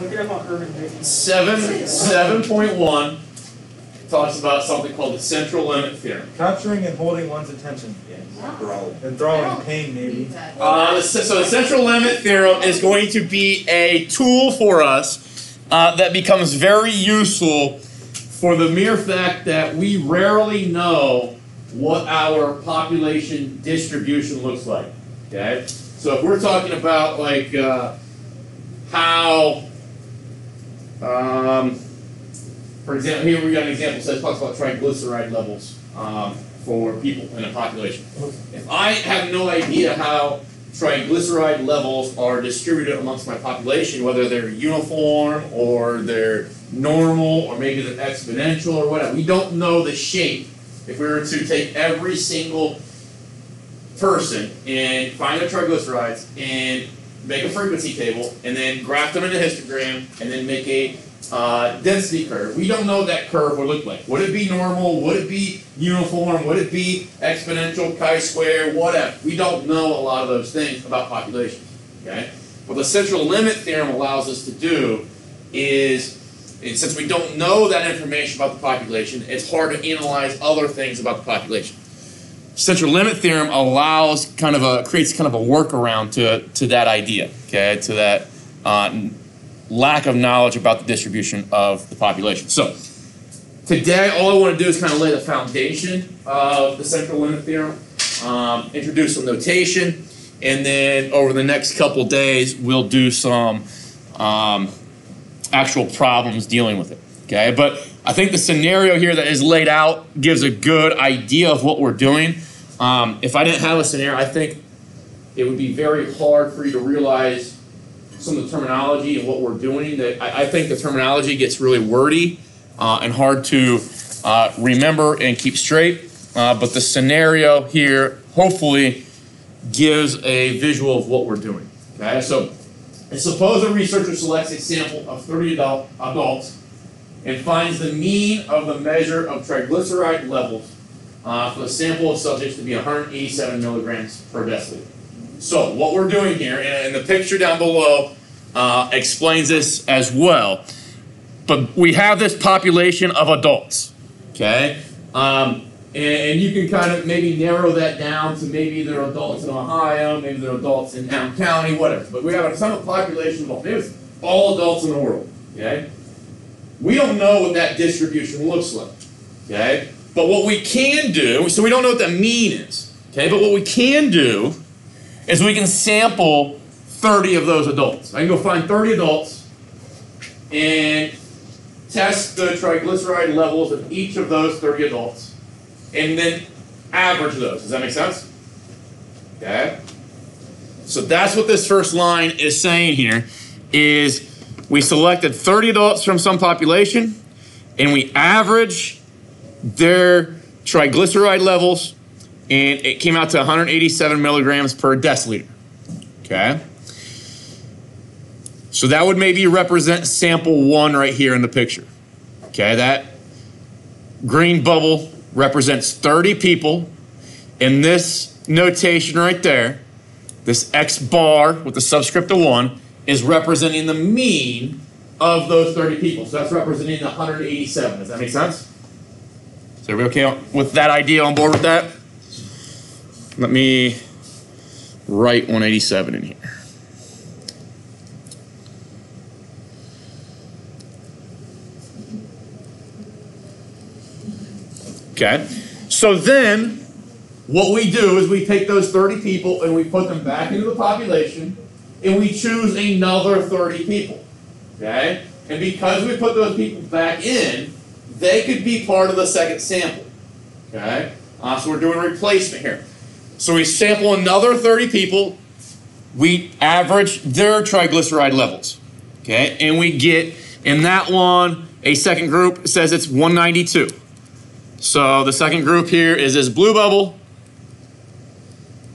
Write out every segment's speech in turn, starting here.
Look it up on Urban Dictionary. Seven seven point one talks about something called the central limit theorem. Capturing and holding one's attention. Enthralling Enthralling pain, maybe. Uh, the- so the central limit theorem is going to be a tool for us uh, that becomes very useful for the mere fact that we rarely know what our population distribution looks like. Okay, so if we're talking about like uh, how, um, for example, here we got an example that talks about triglyceride levels um, for people in a population. If I have no idea how triglyceride levels are distributed amongst my population, whether they're uniform or they're normal or maybe they're exponential or whatever, we don't know the shape. If we were to take every single person and find their triglycerides and make a frequency table and then graph them in a histogram and then make a uh, density curve. We don't know what that curve would look like. Would it be normal? Would it be uniform? Would it be exponential, chi-square, whatever? We don't know a lot of those things about populations. Okay? What the central limit theorem allows us to do is, and since we don't know that information about the population, it's hard to analyze other things about the population. Central limit theorem allows kind of a creates kind of a workaround to to that idea, okay, to that uh, lack of knowledge about the distribution of the population. So today, all I want to do is kind of lay the foundation of the central limit theorem, um, introduce some notation, and then over the next couple days, we'll do some um, actual problems dealing with it. Okay, but I think the scenario here that is laid out gives a good idea of what we're doing. Um, if I didn't have a scenario, I think it would be very hard for you to realize some of the terminology and what we're doing. That I, I think the terminology gets really wordy uh, and hard to uh, remember and keep straight. Uh, but the scenario here hopefully gives a visual of what we're doing. Okay, so suppose a researcher selects a sample of 30 adult, adults and finds the mean of the measure of triglyceride levels uh, for the sample of subjects to be 187 milligrams per deciliter. So what we're doing here, and, the picture down below uh, explains this as well. But we have this population of adults, okay? Um, and, and you can kind of maybe narrow that down to maybe they're adults in Ohio, maybe they're adults in Down County, whatever. But we have a some population of maybe all adults in the world, okay? We don't know what that distribution looks like, okay? But what we can do, so we don't know what the mean is, okay? But what we can do is we can sample 30 of those adults. I can go find 30 adults and test the triglyceride levels of each of those 30 adults and then average those. Does that make sense? Okay. So that's what this first line is saying here is we selected 30 adults from some population and we average their triglyceride levels and it came out to 187 milligrams per deciliter. Okay. So that would maybe represent sample one right here in the picture. Okay, that green bubble represents 30 people. In this notation right there, this X bar with the subscript of one is representing the mean of those 30 people. So that's representing the 187. Does that make sense? Is everybody okay with that idea on board with that? Let me write 187 in here. Okay. So then what we do is we take those 30 people and we put them back into the population and we choose another 30 people. Okay? And because we put those people back in, they could be part of the second sample. Okay? Uh, so we're doing replacement here. So we sample another 30 people, we average their triglyceride levels. Okay? And we get, in that one, a second group says it's 192. So the second group here is this blue bubble,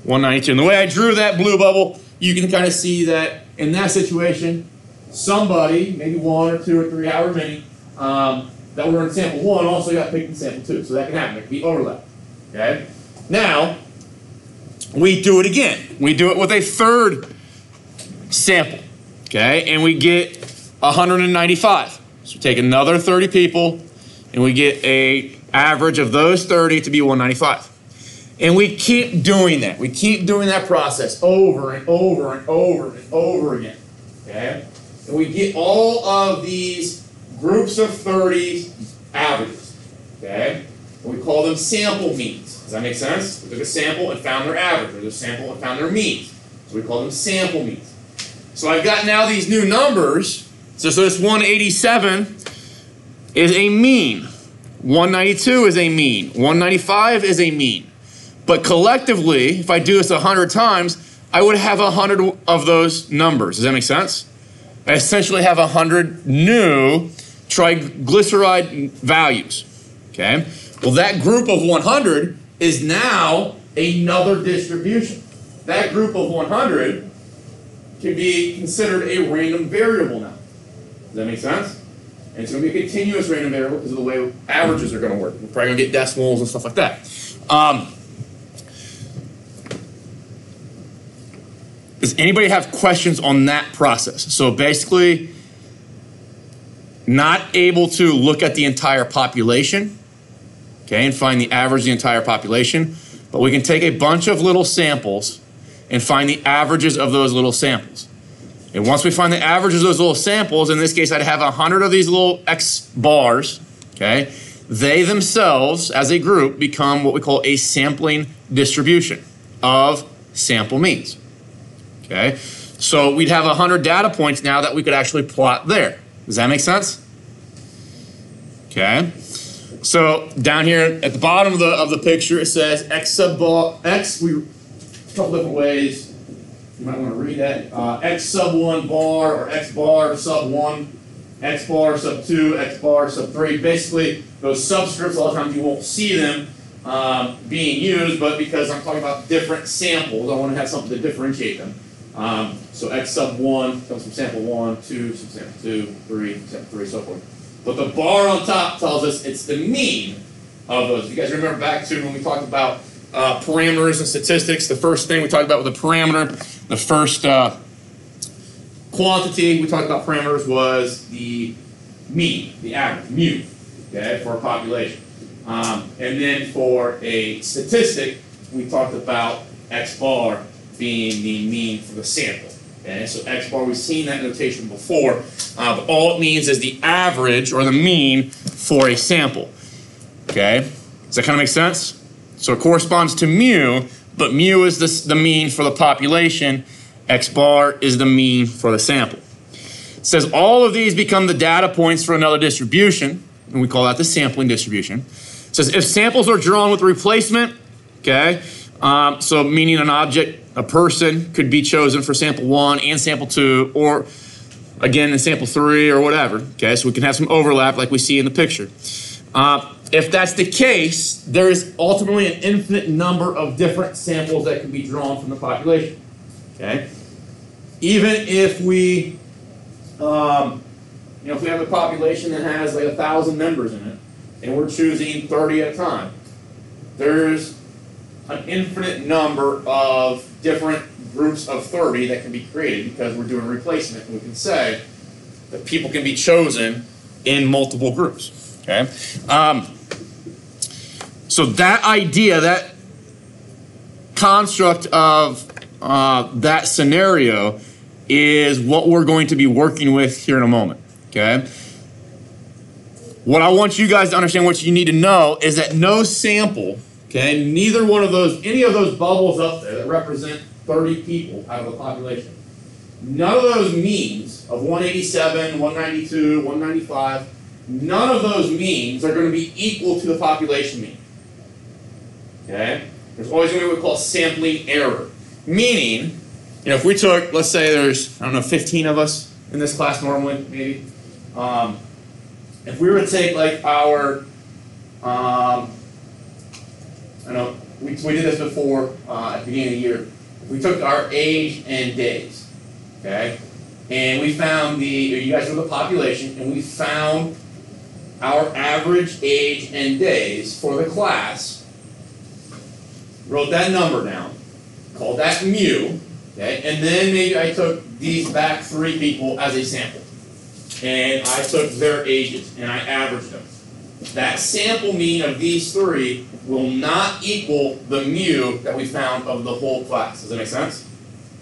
192. And the way I drew that blue bubble, you can kind of see that in that situation, somebody, maybe one or two or three, however many, um, that were in sample one also got picked in sample two. So that can happen. It can be overlap. Okay? Now, we do it again. We do it with a third sample. Okay, and we get 195. So we take another 30 people, and we get a average of those 30 to be 195. And we keep doing that. We keep doing that process over and over and over and over again. Okay? And we get all of these groups of 30 averages. Okay? We call them sample means. Does that make sense? We took a sample and found their average, or the sample and found their means. So we call them sample means. So I've got now these new numbers. So, so this 187 is a mean. 192 is a mean. 195 is a mean. But collectively, if I do this 100 times, I would have 100 of those numbers. Does that make sense? I essentially have 100 new triglyceride values. Okay? Well, that group of 100 is now another distribution. That group of 100 can be considered a random variable now. Does that make sense? And it's going to be a continuous random variable because of the way averages are going to work. We're probably going to get decimals and stuff like that. Um, does anybody have questions on that process? So basically, not able to look at the entire population, okay, and find the average of the entire population, but we can take a bunch of little samples and find the averages of those little samples. And once we find the averages of those little samples, in this case, I'd have 100 of these little X bars, okay? They themselves, as a group, become what we call a sampling distribution of sample means, okay? So we'd have 100 data points now that we could actually plot there. Does that make sense? Okay. So down here at the bottom of the, of the picture, it says X sub bar, X, we, a couple different ways. You might want to read that. Uh, X sub one bar or X bar sub one, X bar sub two, X bar sub three. Basically, those subscripts, a lot of times you won't see them um, being used, but because I'm talking about different samples, I want to have something to differentiate them. Um, so X sub one comes from sample one, two, from sample two, three, sample three, so forth. But the bar on top tells us it's the mean of those. If You guys remember back to when we talked about uh, parameters and statistics. The first thing we talked about with the parameter, the first uh, quantity we talked about parameters was the mean, the average, mu, okay, for a population. Um, and then for a statistic, we talked about x bar being the mean for the sample. Okay, so x bar, we've seen that notation before, uh, but all it means is the average or the mean for a sample. Okay, does that kind of make sense? So it corresponds to mu, but mu is the, the mean for the population, x bar is the mean for the sample. It says all of these become the data points for another distribution, and we call that the sampling distribution. It says if samples are drawn with replacement, okay, um, so meaning an object, a person could be chosen for sample one and sample two, or again in sample three or whatever, okay, so we can have some overlap like we see in the picture. Uh, if that's the case, there is ultimately an infinite number of different samples that can be drawn from the population. Okay? Even if we, um, you know, if we have a population that has like a thousand members in it, and we're choosing 30 at a time, there's an infinite number of different groups of 30 that can be created because we're doing replacement. We can say that people can be chosen in multiple groups. Okay? Um, so that idea, that construct of uh, that scenario is what we're going to be working with here in a moment. Okay? What I want you guys to understand, what you need to know, is that no sample, okay, neither one of those, any of those bubbles up there that represent 30 people out of the population, none of those means of 187, 192, 195, none of those means are going to be equal to the population mean. Okay? There's always going to be what we call sampling error. Meaning, you know, if we took, let's say there's, I don't know, 15 of us in this class normally, maybe. Um, if we were to take like our, um, I know we, we did this before uh, at the beginning of the year. We took our age and days, okay, and we found the, you guys know the population, and we found our average age and days for the class, wrote that number down, called that mu, okay, and then maybe I took these back three people as a sample. And I took their ages and I averaged them. That sample mean of these three will not equal the mu that we found of the whole class. Does that make sense?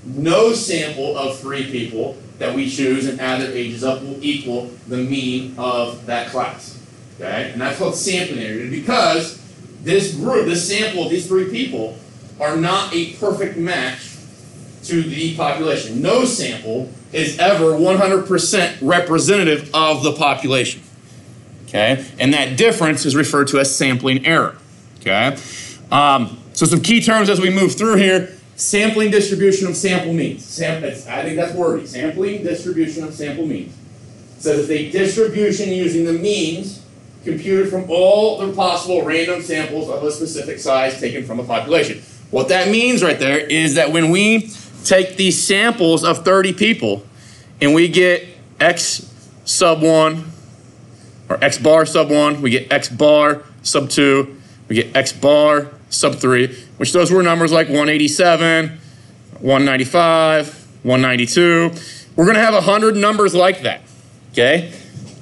No sample of three people that we choose and add their ages up will equal the mean of that class. Okay? And that's called sampling error because this group, this sample of these three people are not a perfect match to the population. No sample is ever 100% representative of the population. Okay? And that difference is referred to as sampling error. Okay? Um, so some key terms as we move through here. Sampling distribution of sample means. Sam, I think that's wordy. Sampling distribution of sample means. So it's a distribution using the means computed from all the possible random samples of a specific size taken from a population. What that means right there is that when we take these samples of 30 people and we get x sub 1 or x bar sub 1, we get x bar sub 2, we get x bar sub 3, which those were numbers like 187, 195, 192. We're going to have 100 numbers like that. Okay?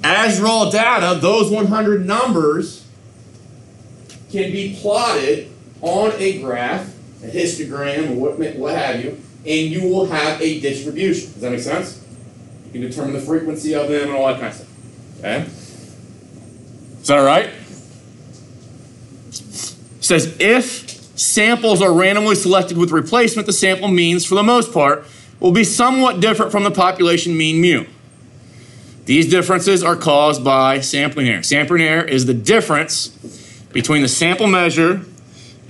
As raw data, those 100 numbers can be plotted on a graph, a histogram, or what, what have you, and you will have a distribution. Does that make sense? You can determine the frequency of them and all that kind of stuff. Okay? Is that right? It says if samples are randomly selected with replacement, the sample means, for the most part, will be somewhat different from the population mean mu. These differences are caused by sampling error. Sampling error is the difference between the sample measure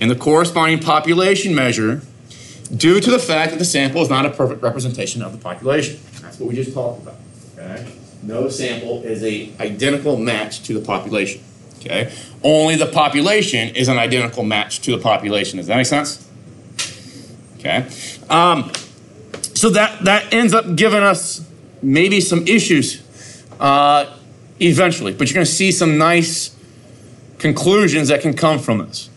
and the corresponding population measure due to the fact that the sample is not a perfect representation of the population. That's what we just talked about. Okay? No sample is a identical match to the population. Okay? Only the population is an identical match to the population. Does that make sense? Okay. Um, so that that ends up giving us maybe some issues uh, eventually, but you're going to see some nice conclusions that can come from this.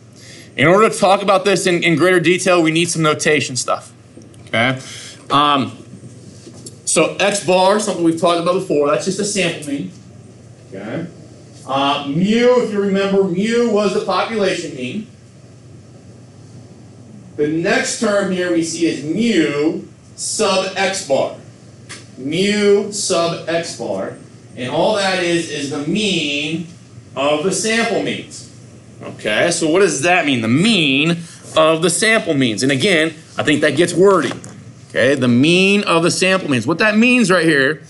In order to talk about this in, in greater detail, we need some notation stuff. Okay. Um, so X bar, something we've talked about before, that's just a sample mean. Okay. Uh, mu, if you remember, mu was the population mean. The next term here we see is mu sub x bar. Mu sub x bar. And all that is, is the mean of the sample means. Okay, so what does that mean? The mean of the sample means. And again, I think that gets wordy. Okay, the mean of the sample means. What that means right here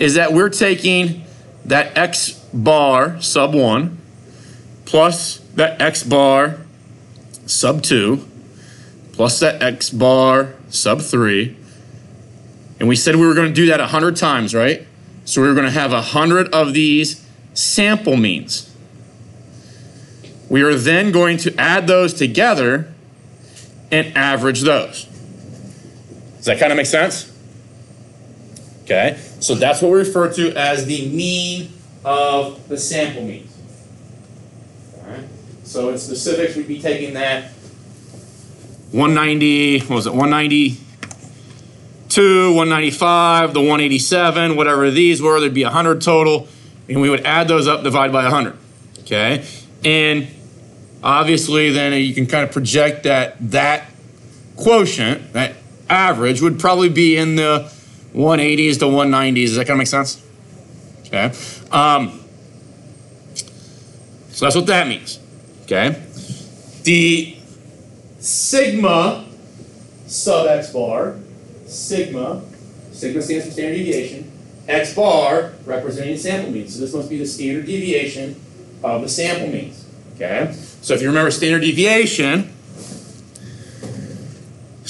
is that we're taking that x bar sub 1 plus that x bar sub 2 plus that x bar sub 3. And we said we were going to do that 100 times, right? So we were going to have 100 of these sample means. We are then going to add those together and average those. Does that kind of make sense? Okay, so that's what we refer to as the mean of the sample means. All right, so in specifics, we'd be taking that 190, what was it, 192, 195, the 187, whatever these were, there'd be 100 total, and we would add those up, divide by 100. Okay, and obviously then you can kind of project that that quotient, that average, would probably be in the 180s to 190s. Does that kind of make sense? Okay. Um, so that's what that means. Okay. The sigma sub x bar, sigma, sigma stands for standard deviation, x bar representing sample mean. So this must be the standard deviation of the sample means. Okay. So if you remember standard deviation,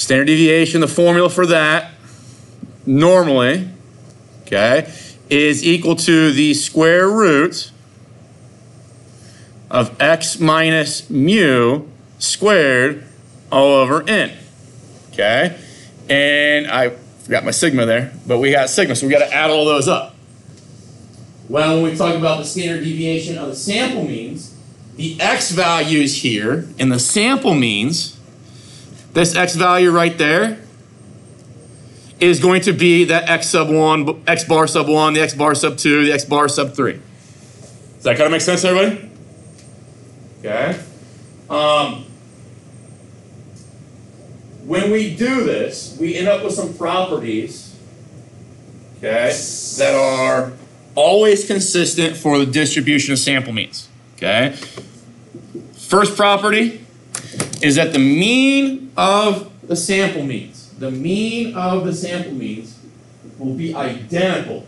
standard deviation, the formula for that normally, okay, is equal to the square root of x minus mu squared all over n. Okay? And I forgot my sigma there, but we got sigma, so we got to add all those up. Well, when we talk about the standard deviation of the sample means, the x values here in the sample means, this x value right there is going to be that x sub 1, x bar sub 1, the x bar sub 2, the x bar sub 3. Does that kind of make sense, everybody? Okay. Um, when we do this, we end up with some properties, okay, that are always consistent for the distribution of sample means, okay? First property is that the mean of the sample means, the mean of the sample means will be identical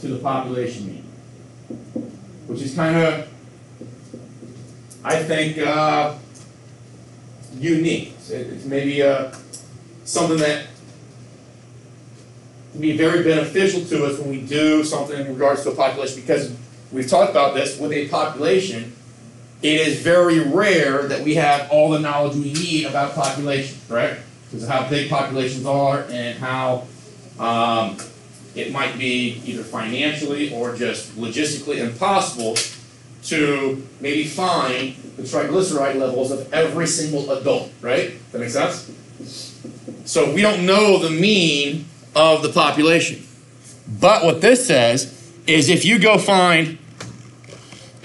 to the population mean, which is kind of, I think, uh, unique. It's, maybe uh, something that can be very beneficial to us when we do something in regards to a population because we've talked about this with a population. It is very rare that we have all the knowledge we need about population, right? Because of how big populations are and how um, it might be either financially or just logistically impossible to maybe find the triglyceride levels of every single adult, right? That makes sense? So we don't know the mean of the population. But what this says is if you go find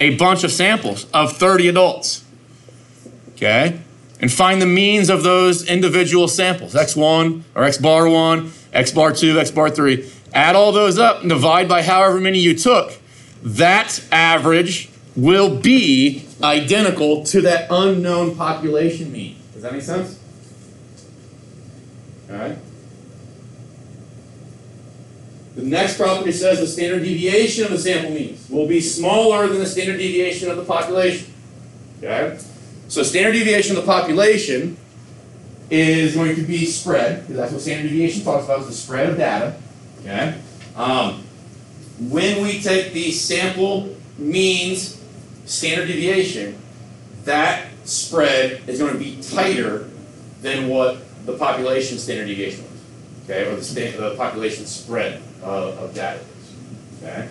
a bunch of samples of 30 adults, okay, and find the means of those individual samples, x1 or x bar 1, x bar 2, x bar 3, add all those up and divide by however many you took, that average will be identical to that unknown population mean. Does that make sense? All right. The next property says the standard deviation of the sample means will be smaller than the standard deviation of the population. Okay? So standard deviation of the population is going to be spread, because that's what standard deviation talks about, is the spread of data. Okay? Um, when we take the sample means standard deviation, that spread is going to be tighter than what the population standard deviation was, okay, or the, the population spread of, of data okay?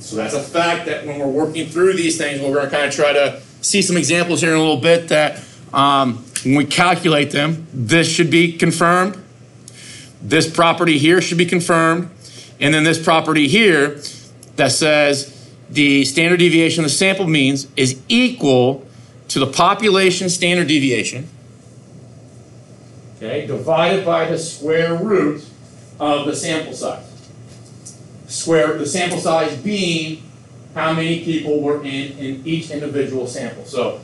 So that's a fact that when we're working through these things, we're going to kind of try to see some examples here in a little bit that um, when we calculate them, this should be confirmed, this property here should be confirmed, and then this property here that says the standard deviation of the sample means is equal to the population standard deviation, okay, divided by the square root of the sample size. Square, the sample size being how many people were in, in each individual sample. So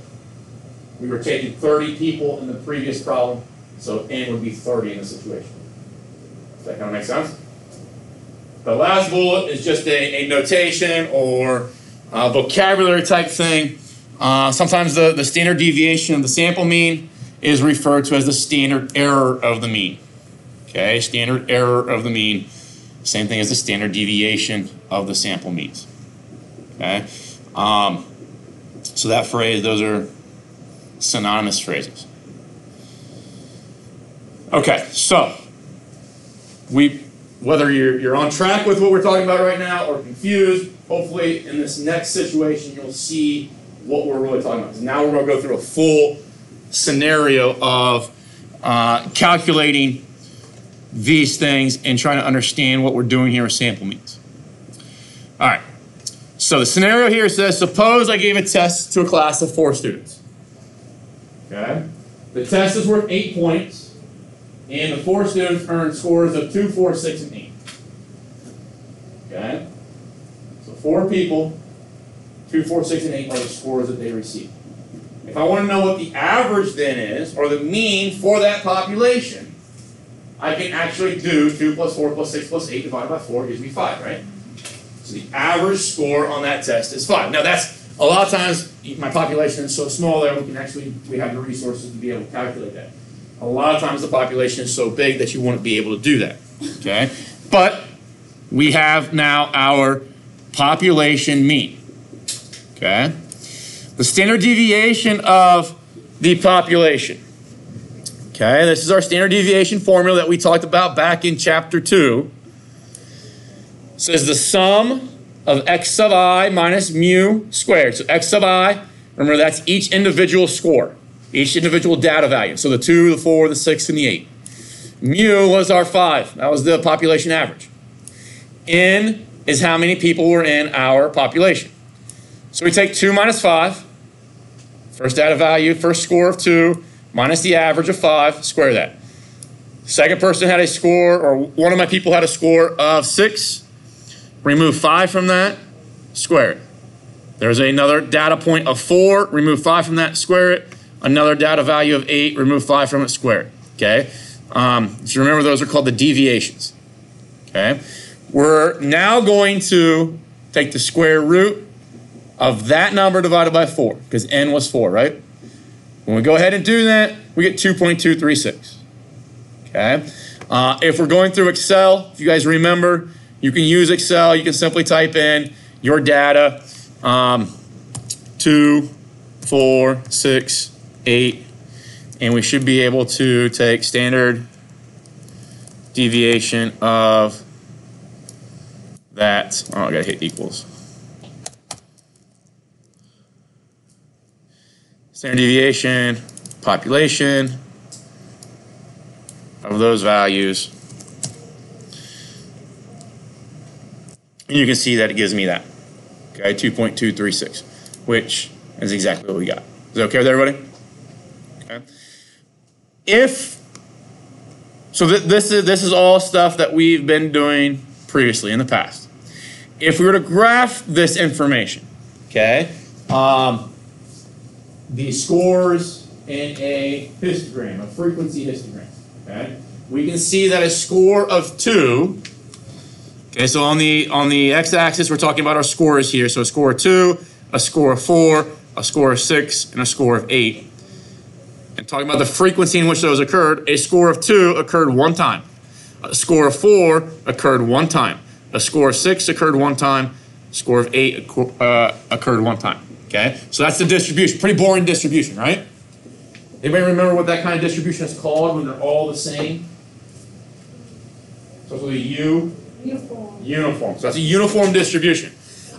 we were taking 30 people in the previous problem, so n would be 30 in this situation. Does that kind of make sense? The last bullet is just a, a notation or a vocabulary type thing. Uh, sometimes the, the standard deviation of the sample mean is referred to as the standard error of the mean. Okay, standard error of the mean, same thing as the standard deviation of the sample means. Okay, um, so that phrase, those are synonymous phrases. Okay, so we whether you're, you're on track with what we're talking about right now or confused, hopefully in this next situation you'll see what we're really talking about. now we're going to go through a full scenario of uh, calculating these things and trying to understand what we're doing here with sample means. All right. So the scenario here says, suppose I gave a test to a class of four students. Okay. The test is worth eight points. And the four students earned scores of two, four, six, and eight. Okay? So four people, two, four, six, and eight are the scores that they received. If I want to know what the average then is, or the mean for that population, I can actually do two plus four plus six plus eight divided by four gives me five, right? So the average score on that test is five. Now that's a lot of times my population is so small that we can actually we have the resources to be able to calculate that. A lot of times the population is so big that you won't be able to do that. Okay? But we have now our population mean. Okay? The standard deviation of the population. Okay, this is our standard deviation formula that we talked about back in chapter 2. It says the sum of x sub i minus mu squared. So x sub i, remember that's each individual score each individual data value. So the two, the four, the six, and the eight. Mu was our five. That was the population average. N is how many people were in our population. So we take 2 minus 5, first data value, first score of 2, minus the average of 5, square that. Second person had a score, or one of my people had a score of 6. Remove 5 from that, square it. There's another data point of 4, remove 5 from that, square it. Another data value of 8, remove 5 from it, square it. Okay? Um, so remember, those are called the deviations. Okay? We're now going to take the square root of that number divided by 4, because n was 4, right? When we go ahead and do that, we get 2.236. Okay? Uh, if we're going through Excel, if you guys remember, you can use Excel. You can simply type in your data, um, 2, 4, 6, 8, and we should be able to take standard deviation of that. Oh, I gotta hit equals. Standard deviation, population of those values. And you can see that it gives me that. Okay, 2.236, which is exactly what we got. Is that okay with everybody? Okay. If so, th- this is this is all stuff that we've been doing previously in the past. If we were to graph this information, okay, um, the scores in a histogram, a frequency histogram, okay, we can see that a score of two. Okay, so on the on the x-axis, we're talking about our scores here. So a score of two, a score of four, a score of six, and a score of eight. And talking about the frequency in which those occurred, a score of two occurred one time. A score of four occurred one time. A score of six occurred one time. A score of eight uh, occurred one time. Okay, so that's the distribution. Pretty boring distribution, right? Anybody remember what that kind of distribution is called when they're all the same? So it's a U. Uniform. Uniform. So that's a uniform distribution.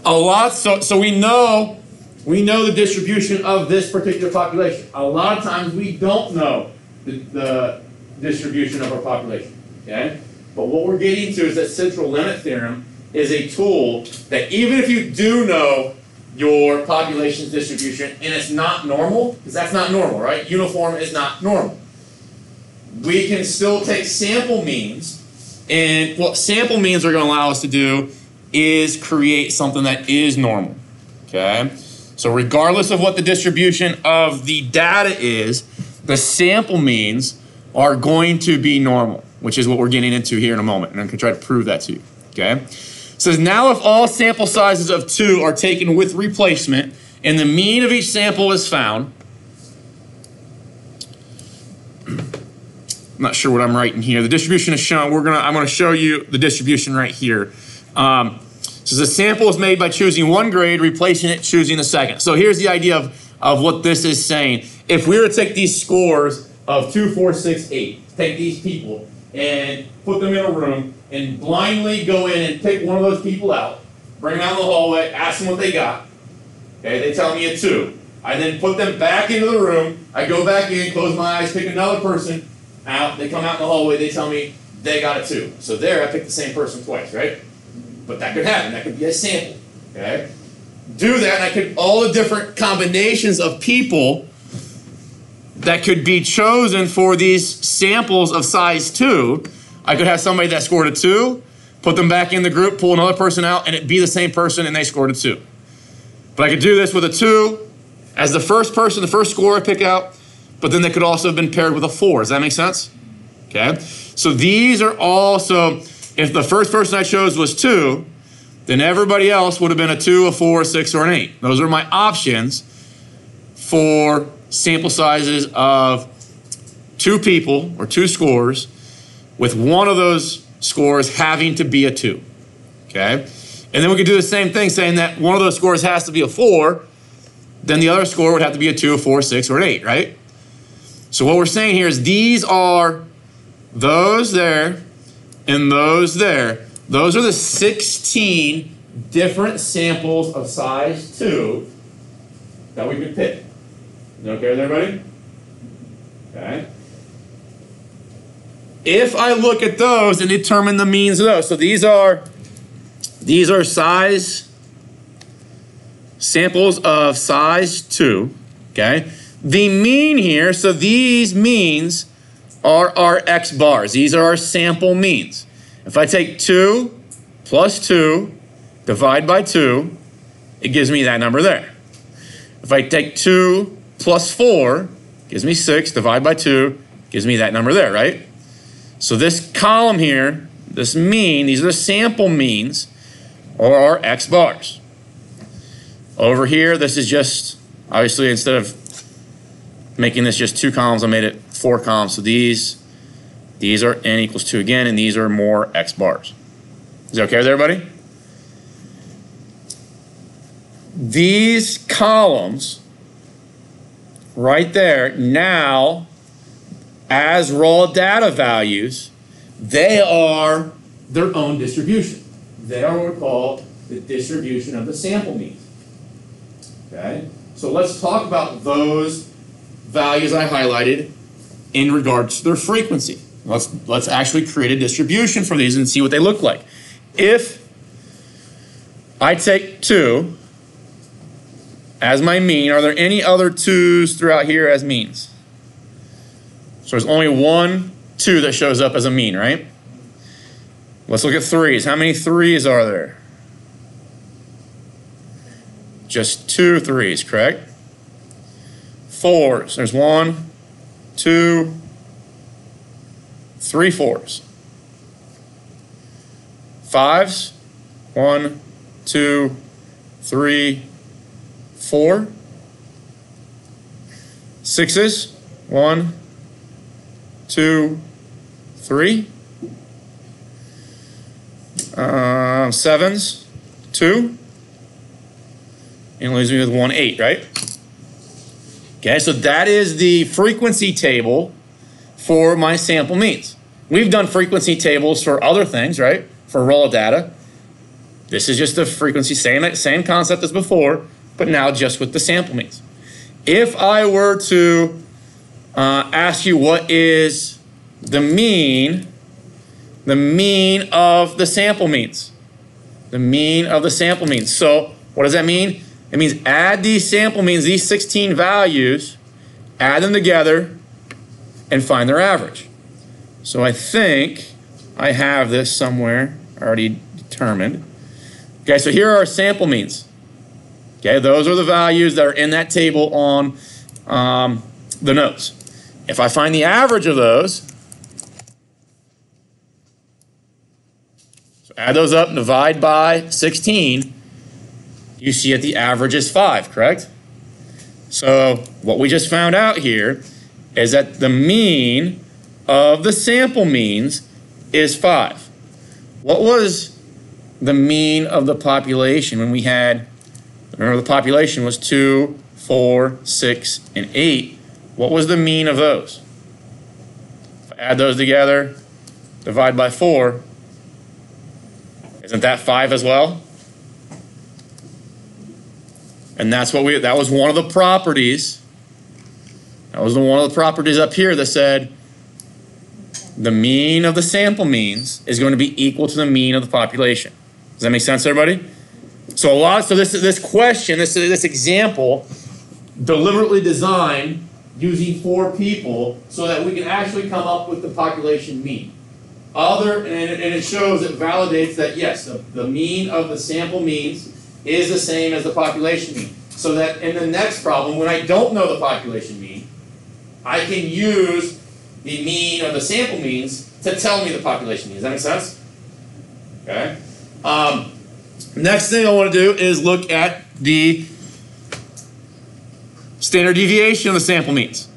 A lot. So so we know we know the distribution of this particular population. A lot of times we don't know the, the distribution of our population. Okay? But what we're getting to is that central limit theorem is a tool that even if you do know your population's distribution and it's not normal, because that's not normal, right? Uniform is not normal. We can still take sample means, and what sample means are going to allow us to do is create something that is normal. Okay? So, regardless of what the distribution of the data is, the sample means are going to be normal, which is what we're getting into here in a moment. And I'm going to try to prove that to you. Okay? Says now if all sample sizes of two are taken with replacement and the mean of each sample is found, I'm not sure what I'm writing here. The distribution is shown. We're gonna. I'm gonna show you the distribution right here. Um, so the sample is made by choosing one grade, replacing it, choosing the second. So here's the idea of, of what this is saying. If we were to take these scores of two, four, six, eight, take these people and put them in a room and blindly go in and pick one of those people out, bring them out in the hallway, ask them what they got. Okay, they tell me a two. I then put them back into the room. I go back in, close my eyes, pick another person out. They come out in the hallway. They tell me they got a two. So there, I picked the same person twice, right? But that could happen. That could be a sample. Okay. Do that, and I could all the different combinations of people that could be chosen for these samples of size two. I could have somebody that scored a two, put them back in the group, pull another person out, and it be the same person, and they scored a two. But I could do this with a two as the first person, the first score I pick out, but then they could also have been paired with a four. Does that make sense? Okay. So these are also, if the first person I chose was two, then everybody else would have been a two, a four, a six, or an eight. Those are my options for sample sizes of two people or two scores, with one of those scores having to be a two. Okay? And then we could do the same thing, saying that one of those scores has to be a four, then the other score would have to be a two, a four, six, or an eight, right? So what we're saying here is these are those there and those there. Those are the 16 different samples of size 2 that we could pick. That okay with everybody? Okay. if I look at those and determine the means of those, so these are these are size samples of size two. Okay, the mean here. So these means are our x bars. These are our sample means. If I take two plus two, divide by two, it gives me that number there. If I take two plus four, gives me six, divide by two, gives me that number there, right? So this column here, this mean, these are the sample means, or our x bars. Over here, this is just, obviously, instead of making this just two columns, I made it four columns. So these, these are n equals two again, and these are more x bars. Is that okay with everybody? These columns right there now as raw data values, they are their own distribution. They are what we call the distribution of the sample means. Okay? So let's talk about those values I highlighted in regards to their frequency. Let's, let's actually create a distribution for these and see what they look like. If I take 2 as my mean, are there any other 2's throughout here as means? So there's only one 2 that shows up as a mean, right? Let's look at 3's. How many 3's are there? Just two threes, correct? Fours. There's one, two, three fours. Fives, one, two, three, four. Sixes, one, two, three. Uh, sevens, two. And leaves me with one eight, right? Okay, so that is the frequency table for my sample means. We've done frequency tables for other things, right? For raw data. This is just the frequency, same, same concept as before, but now just with the sample means. If I were to uh, ask you what is the mean, the mean of the sample means, the mean of the sample means. So what does that mean? It means add these sample means, these 16 values, add them together, and find their average. So I think I have this somewhere already determined. Okay, so here are our sample means. Okay, those are the values that are in that table on um, the notes. If I find the average of those, so add those up, and divide by 16, you see that the average is 5, correct? So what we just found out here is that the mean of the sample means is 5. What was the mean of the population when we had, remember the population was 2, 4, 6, and 8. What was the mean of those? If I add those together, divide by 4, isn't that 5 as well? And that's what we, that was one of the properties. That was the, one of the properties up here that said the mean of the sample means is going to be equal to the mean of the population. Does that make sense, everybody? So a lot, so this, this question, this, this example, deliberately designed using four people so that we can actually come up with the population mean. Other, and it, and it shows, it validates that yes, the, the mean of the sample means is the same as the population mean. So that in the next problem, when I don't know the population mean, I can use the mean or the sample means to tell me the population mean. Does that make sense? Okay. Um, next thing I want to do is look at the standard deviation of the sample means.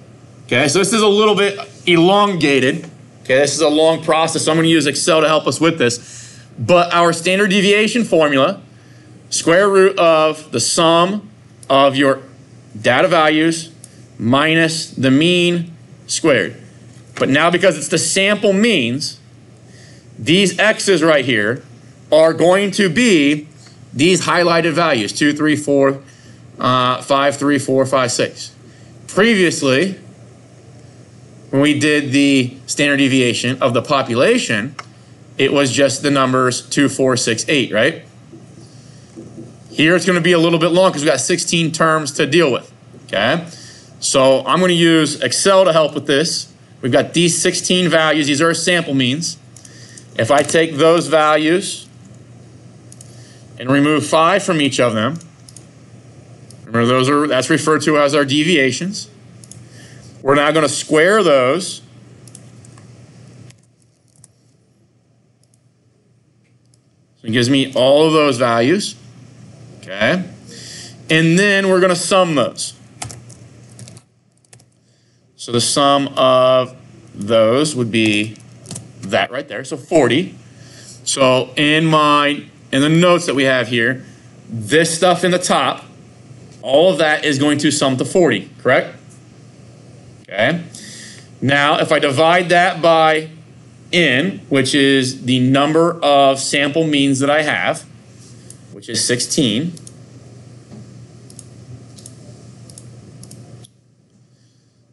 Okay, so this is a little bit elongated. Okay, this is a long process, so I'm going to use Excel to help us with this. But our standard deviation formula square root of the sum of your data values minus the mean squared. But now because it's the sample means, these x's right here are going to be these highlighted values, 2, 3, 4, uh, 5, 3, 4, 5, 6. Previously, when we did the standard deviation of the population, it was just the numbers two, four, six, eight, right? Here it's going to be a little bit long because we've got 16 terms to deal with. Okay, so I'm going to use Excel to help with this. We've got these 16 values. These are sample means. If I take those values and remove five from each of them, remember those are that's referred to as our deviations. We're now going to square those. So it gives me all of those values. Okay. And then we're going to sum those. So the sum of those would be that right there. So 40. So in my in the notes that we have here, this stuff in the top, all of that is going to sum to 40, correct? Okay. Now, if I divide that by n, which is the number of sample means that I have, which is 16.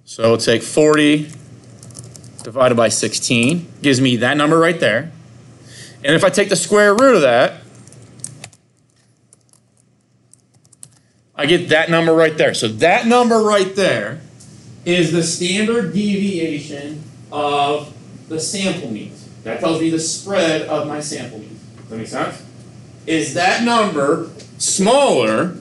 So take 40 divided by 16, gives me that number right there. And if I take the square root of that, I get that number right there. So that number right there is the standard deviation of the sample means. That tells me the spread of my sample means. Does that make sense? Is that number smaller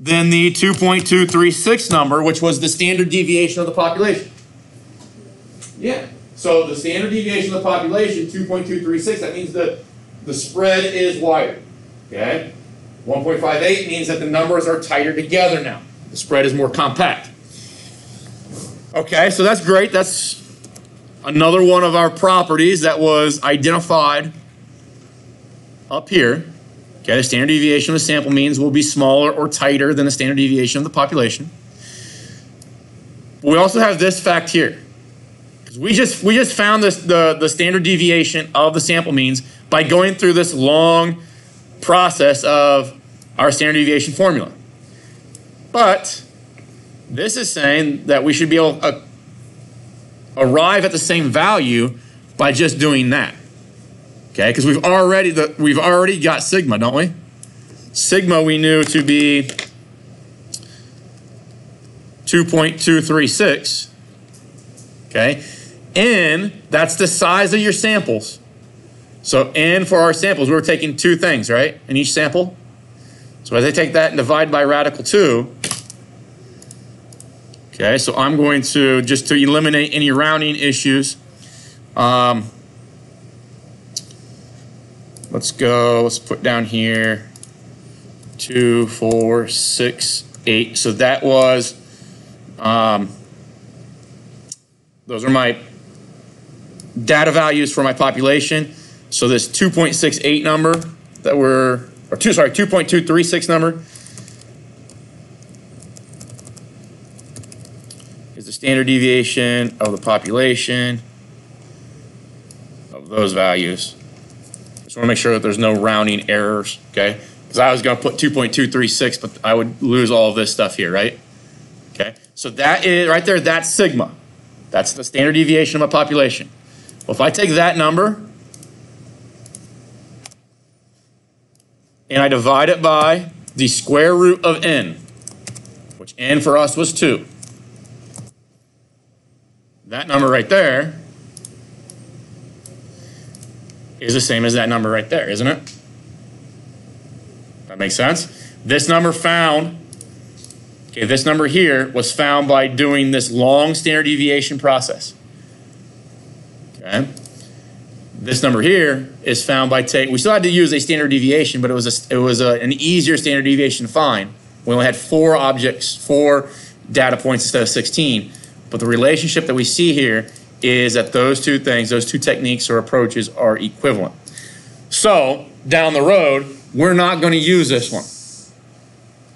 than the 2.236 number, which was the standard deviation of the population? Yeah. So the standard deviation of the population, 2.236, that means that the spread is wider. Okay? 1.58 means that the numbers are tighter together now. The spread is more compact. Okay, so that's great. That's another one of our properties that was identified up here. Okay, the standard deviation of the sample means will be smaller or tighter than the standard deviation of the population. We also have this fact here. We just we just found this the, the standard deviation of the sample means by going through this long process of our standard deviation formula. But this is saying that we should be able to arrive at the same value by just doing that. Okay, because we've already the, we've already got sigma, don't we? Sigma we knew to be 2.236. Okay, n that's the size of your samples. So n for our samples, we were taking two things, right, in each sample. So as I take that and divide by radical 2, okay, so I'm going to, just to eliminate any rounding issues, um, let's go, let's put down here, 2, 4, 6, 8. So that was, um, those are my data values for my population. So this 2.68 number that we're or two, sorry, 2.236 number is the standard deviation of the population of those values. Just want to make sure that there's no rounding errors, okay? Because I was going to put 2.236, but I would lose all of this stuff here, right? Okay, so that is, right there, that's sigma. That's the standard deviation of a population. Well, if I take that number and I divide it by the square root of n, which n for us was 2. That number right there is the same as that number right there, isn't it? That makes sense? This number found, okay, this number here was found by doing this long standard deviation process. Okay? This number here is found by take. We still had to use a standard deviation, but it was a, it was a, an easier standard deviation to find. We only had four objects, four data points instead of 16. But the relationship that we see here is that those two things, those two techniques or approaches are equivalent. So down the road, we're not going to use this one.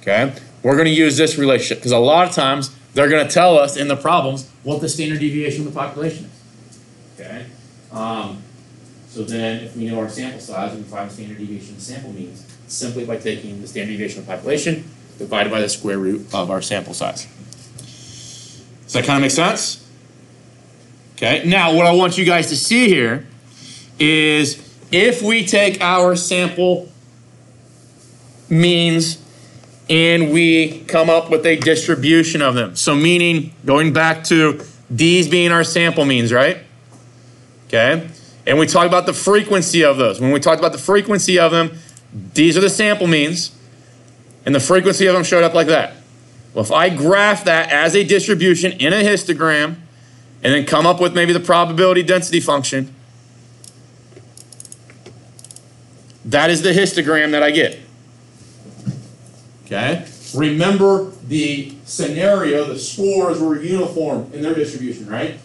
Okay, we're going to use this relationship because a lot of times they're going to tell us in the problems what the standard deviation of the population is. Okay. Um, so then if we know our sample size, we can find standard deviation of sample means simply by taking the standard deviation of population divided by the square root of our sample size. Does that kind of make sense? Okay, now what I want you guys to see here is if we take our sample means and we come up with a distribution of them. So meaning, going back to these being our sample means, right? Okay, and we talk about the frequency of those. When we talked about the frequency of them, these are the sample means, and the frequency of them showed up like that. Well, if I graph that as a distribution in a histogram, and then come up with maybe the probability density function, that is the histogram that I get. Okay? Remember the scenario, the scores were uniform in their distribution, right?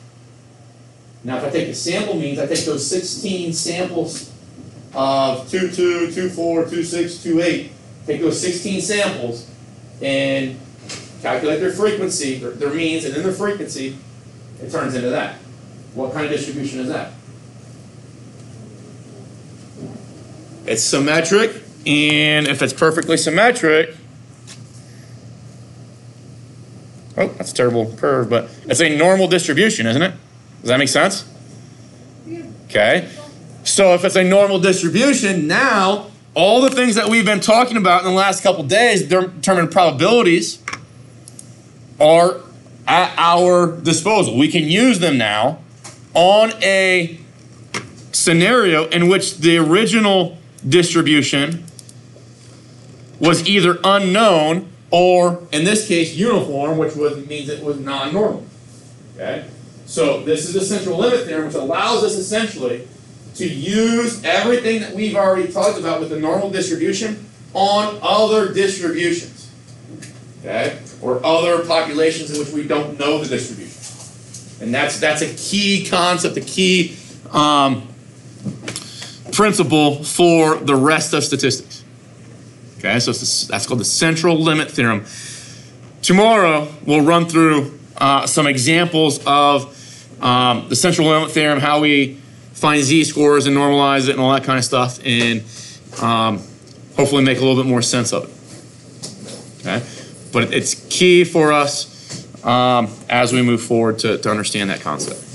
Now, if I take the sample means, I take those 16 samples of 2, 2, 2, 4, 2, 6, 2, 8, take those 16 samples and calculate their frequency, their, their means, and then their frequency, it turns into that. What kind of distribution is that? It's symmetric, and if it's perfectly symmetric, oh, that's a terrible curve, but it's a normal distribution, isn't it? Does that make sense? Okay. So if it's a normal distribution, now all the things that we've been talking about in the last couple days, they're determined probabilities, are at our disposal. We can use them now on a scenario in which the original distribution was either unknown or, in this case, uniform, which was, means it was non-normal. Okay? So this is the central limit theorem, which allows us essentially to use everything that we've already talked about with the normal distribution on other distributions. Okay? Or other populations in which we don't know the distribution. And that's that's a key concept, a key um, principle for the rest of statistics. Okay, so the, that's called the central limit theorem. Tomorrow we'll run through uh, some examples of um, the central limit theorem, how we find z-scores and normalize it and all that kind of stuff, and um, hopefully make a little bit more sense of it. Okay, but it's key for us um, as we move forward to, to understand that concept.